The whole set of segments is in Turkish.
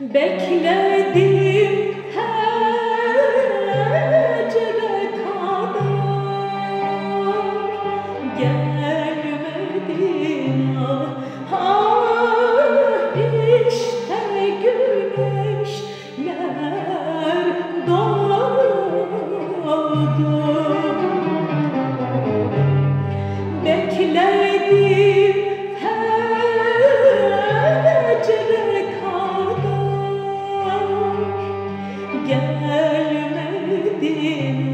Bekledim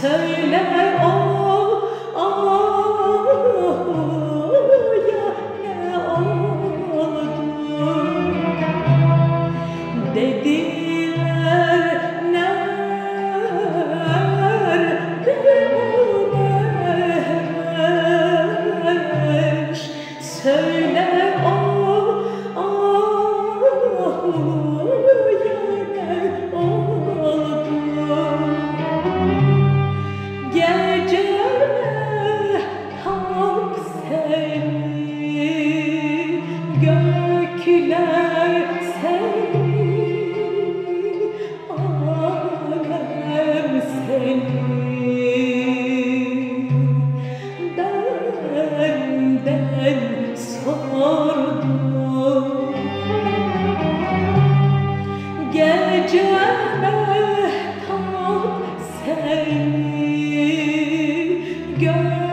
Söyle o ya ne oldu Dediler nerede o meş Söyle o ya gökler seni, alem seni. Benden sordum Geceme tam seni Gökler